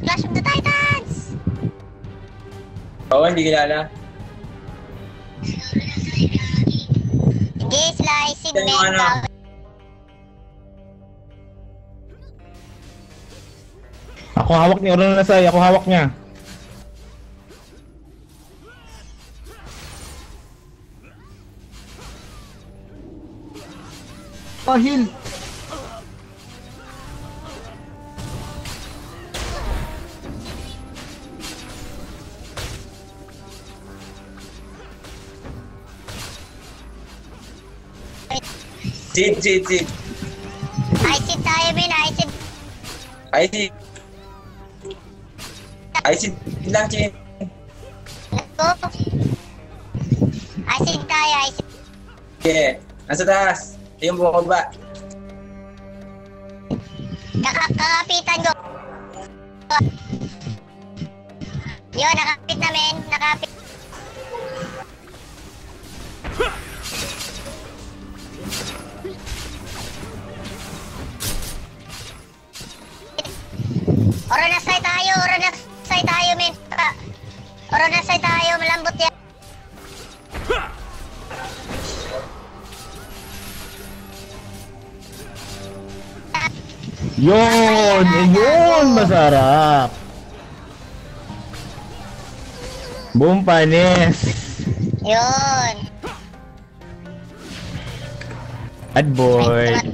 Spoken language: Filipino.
Clash of the Titans! Oo, hindi kilala. Slice, Yan yung ano. Mega. Ako hawak ni Oro Nasay, ako hawak niya. Pahil. Sid, sid, sid. Isid tayo, men. Isid. Ay, sid. Ay, sid lang, Chin. Let's go. Isid tayo, Isid. Yeah. Nasa taas. Yung bumaba. Kakakapitan ko. Yun, nakapit na, men. Nakapit. Oranasay tayo, oranasay tayo, men. Oranasay tayo, malambot yan. Yun! Yun! Masarap! Boom panis! Yun. Ad boy!